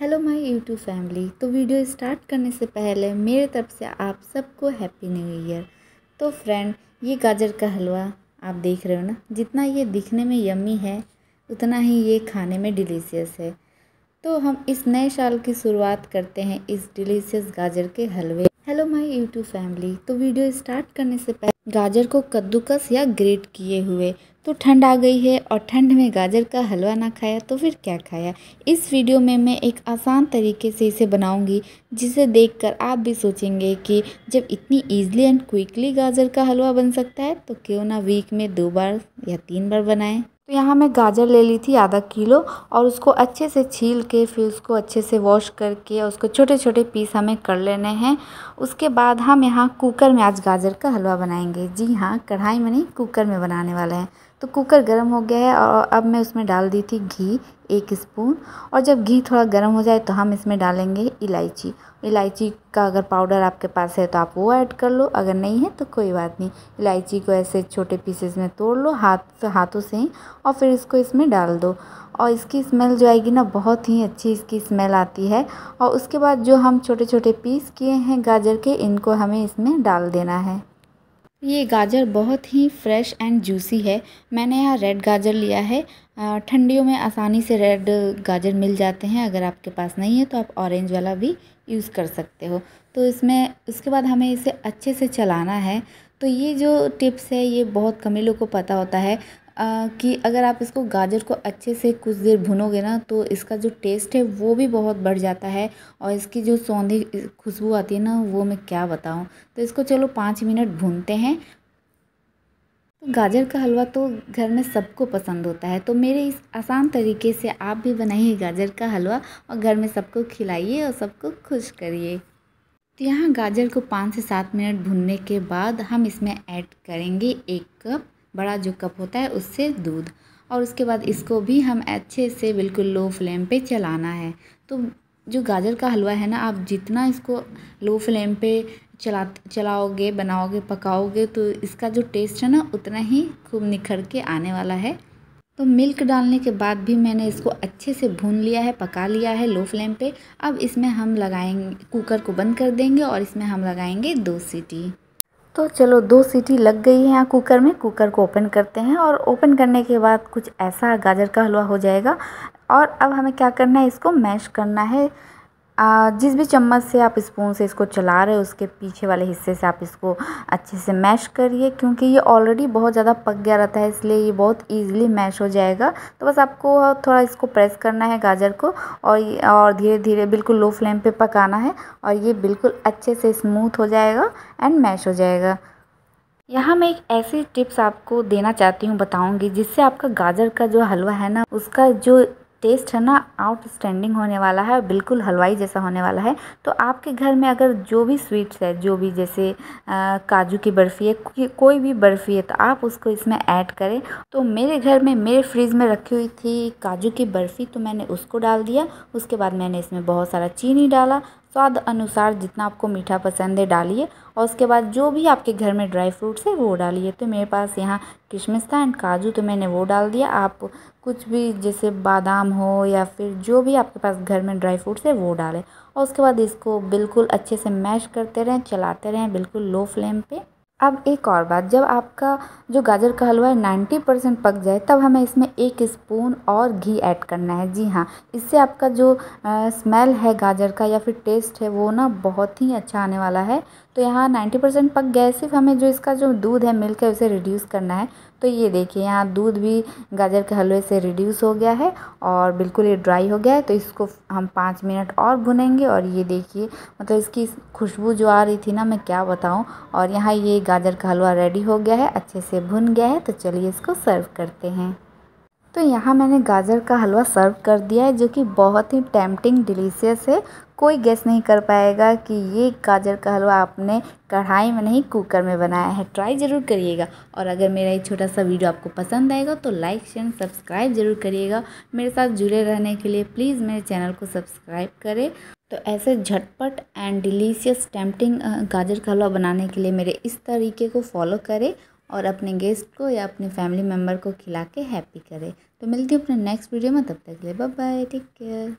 Hello my YouTube family. तो video start करने से पहले मेरे तरफ़ से आप सबको हैप्पी न्यू ईयर। तो फ्रेंड, ये गाजर का हलवा, आप देख रहे हो ना? जितना ये दिखने में यम्मी है, उतना ही ये खाने में डिलीशियस है। तो हम इस नए साल की शुरुआत करते हैं इस डिलीशियस गाजर के हलवे हेलो माय यूट्यूब फैमिली तो वीडियो स्टार्ट करने से पहले गाजर को कद्दूकस या ग्रेट किए हुए। तो ठंड आ गई है और ठंड में गाजर का हलवा ना खाया तो फिर क्या खाया? इस वीडियो में मैं एक आसान तरीके से इसे बनाऊँगी, जिसे देखकर आप भी सोचेंगे कि जब इतनी ईजिली एंड क्विकली गाजर का हलवा बन सकता है तो क्यों ना वीक में दो बार या तीन बार बनाएँ। तो यहाँ मैं गाजर ले ली थी आधा किलो और उसको अच्छे से छील के, फिर उसको अच्छे से वॉश करके उसको छोटे छोटे पीस हमें कर लेने हैं। उसके बाद हम यहाँ कुकर में आज गाजर का हलवा बनाएँगे। जी हाँ कढ़ाई में नहीं कुकर में बनाने वाले हैं। तो कुकर गर्म हो गया है और अब मैं उसमें डाल दी थी घी एक स्पून। और जब घी थोड़ा गर्म हो जाए तो हम इसमें डालेंगे इलायची। इलायची का अगर पाउडर आपके पास है तो आप वो ऐड कर लो, अगर नहीं है तो कोई बात नहीं। इलायची को ऐसे छोटे पीसेस में तोड़ लो, हाथ हाथों से ही, और फिर इसको इसमें डाल दो। और इसकी स्मेल जो आएगी ना, बहुत ही अच्छी इसकी स्मेल आती है। और उसके बाद जो हम छोटे छोटे पीस किए हैं गाजर के, इनको हमें इसमें डाल देना है। ये गाजर बहुत ही फ्रेश एंड जूसी है। मैंने यहाँ रेड गाजर लिया है। ठंडियों में आसानी से रेड गाजर मिल जाते हैं। अगर आपके पास नहीं है तो आप ऑरेंज वाला भी यूज़ कर सकते हो। तो इसमें, उसके बाद हमें इसे अच्छे से चलाना है। तो ये जो टिप्स है, ये बहुत कमी लोग को पता होता है। कि अगर आप इसको गाजर को अच्छे से कुछ देर भुनोगे ना तो इसका जो टेस्ट है, वो भी बहुत बढ़ जाता है और इसकी जो सौंधी खुशबू आती है ना, वो मैं क्या बताऊँ। तो इसको चलो पाँच मिनट भूनते हैं। तो गाजर का हलवा तो घर में सबको पसंद होता है तो मेरे इस आसान तरीके से आप भी बनाइए गाजर का हलवा और घर में सबको खिलाइए और सबको खुश करिए। तो यहाँ गाजर को पाँच से सात मिनट भुनने के बाद हम इसमें ऐड करेंगे एक कप बड़ा जो कप होता है उससे दूध। और उसके बाद इसको भी हम अच्छे से बिल्कुल लो फ्लेम पे चलाना है। तो जो गाजर का हलवा है ना, आप जितना इसको लो फ्लेम पे चला चलाओगे, बनाओगे, पकाओगे तो इसका जो टेस्ट है ना, उतना ही खूब निखर के आने वाला है। तो मिल्क डालने के बाद भी मैंने इसको अच्छे से भून लिया है, पका लिया है लो फ्लेम पे। अब इसमें हम लगाएँगे कुकर को बंद कर देंगे और इसमें हम लगाएँगे दो सीटी। तो चलो दो सीटी लग गई है यहाँ कुकर में। कुकर को ओपन करते हैं और ओपन करने के बाद कुछ ऐसा गाजर का हलवा हो जाएगा। और अब हमें क्या करना है? इसको मैश करना है। जिस भी चम्मच से आप स्पून से इसको चला रहे हो, उसके पीछे वाले हिस्से से आप इसको अच्छे से मैश करिए, क्योंकि ये ऑलरेडी बहुत ज़्यादा पक गया रहता है, इसलिए ये बहुत इजीली मैश हो जाएगा। तो बस आपको थोड़ा इसको प्रेस करना है गाजर को, और और धीरे धीरे बिल्कुल लो फ्लेम पे पकाना है, और ये बिल्कुल अच्छे से स्मूथ हो जाएगा एंड मैश हो जाएगा। यहाँ मैं एक ऐसी टिप्स आपको देना चाहती हूँ, बताऊँगी, जिससे आपका गाजर का जो हलवा है ना, उसका जो टेस्ट है ना आउटस्टैंडिंग होने वाला है, बिल्कुल हलवाई जैसा होने वाला है। तो आपके घर में अगर जो भी स्वीट्स है, जो भी जैसे काजू की बर्फ़ी है, कोई भी बर्फ़ी है तो आप उसको इसमें ऐड करें। तो मेरे घर में, मेरे फ्रिज में रखी हुई थी काजू की बर्फ़ी तो मैंने उसको डाल दिया। उसके बाद मैंने इसमें बहुत सारा चीनी डाला। स्वाद अनुसार जितना आपको मीठा पसंद है डालिए और उसके बाद जो भी आपके घर में ड्राई फ्रूट्स है वो डालिए। तो मेरे पास यहाँ किशमिश था एंड काजू तो मैंने वो डाल दिया। आप कुछ भी जैसे बादाम हो या फिर जो भी आपके पास घर में ड्राई फ्रूट्स है वो डालें। और उसके बाद इसको बिल्कुल अच्छे से मैश करते रहें, चलाते रहें बिल्कुल लो फ्लेम पे। अब एक और बात, जब आपका जो गाजर का हलवा है नाइन्टी परसेंट पक जाए, तब हमें इसमें एक स्पून और घी ऐड करना है। जी हाँ इससे आपका जो स्मेल है गाजर का या फिर टेस्ट है, वो ना बहुत ही अच्छा आने वाला है। तो यहाँ नाइन्टी परसेंट पक गया है। सिर्फ़ हमें जो इसका जो दूध है मिल्क है, उसे रिड्यूस करना है। तो ये देखिए, यहाँ दूध भी गाजर के हलवे से रिड्यूस हो गया है और बिल्कुल ये ड्राई हो गया है। तो इसको हम पाँच मिनट और भुनेंगे और ये देखिए मतलब इसकी खुशबू जो आ रही थी ना, मैं क्या बताऊँ? और यहाँ ये गाजर का हलवा रेडी हो गया है, अच्छे से भुन गया है। तो चलिए इसको सर्व करते हैं। तो यहाँ मैंने गाजर का हलवा सर्व कर दिया है, जो कि बहुत ही टेम्पटिंग डिलीशियस है। कोई गेस नहीं कर पाएगा कि ये गाजर का हलवा आपने कढ़ाई में नहीं कुकर में बनाया है। ट्राई ज़रूर करिएगा। और अगर मेरा ये छोटा सा वीडियो आपको पसंद आएगा तो लाइक शेयर सब्सक्राइब ज़रूर करिएगा। मेरे साथ जुड़े रहने के लिए प्लीज़ मेरे चैनल को सब्सक्राइब करें। तो ऐसे झटपट एंड डिलीशियस टेम्पटिंग गाजर का हलवा बनाने के लिए मेरे इस तरीके को फॉलो करें। और अपने गेस्ट को या अपने फैमिली मेंबर को खिला के हैप्पी करें। तो मिलती हूँ अपने नेक्स्ट वीडियो में, तब तक के लिए बाय बाय टेक केयर